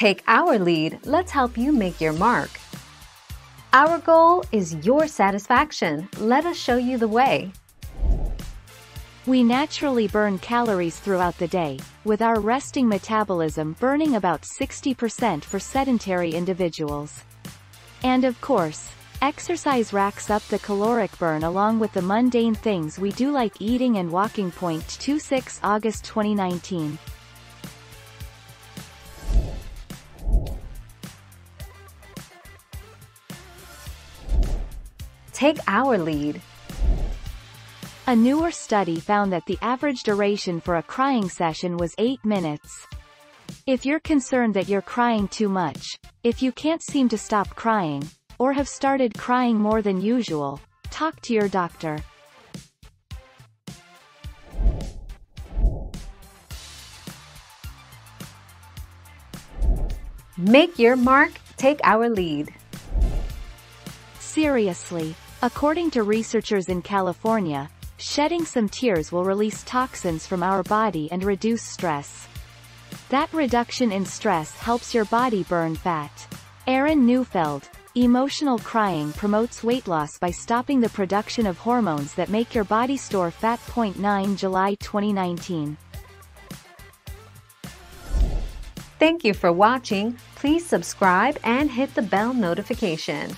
Take our lead, let's help you make your mark. Our goal is your satisfaction. Let us show you the way. We naturally burn calories throughout the day, with our resting metabolism burning about 60% for sedentary individuals. And of course, exercise racks up the caloric burn along with the mundane things we do like eating and walking. Point 26 August 2019. Take our lead. A newer study found that the average duration for a crying session was 8 minutes. If you're concerned that you're crying too much, if you can't seem to stop crying, or have started crying more than usual, talk to your doctor. Make your mark, take our lead. Seriously, according to researchers in California, shedding some tears will release toxins from our body and reduce stress. That reduction in stress helps your body burn fat. Aaron Neufeld, Emotional crying promotes weight loss by stopping the production of hormones that make your body store fat. 9 July 2019. Thank you for watching. Please subscribe and hit the bell notification.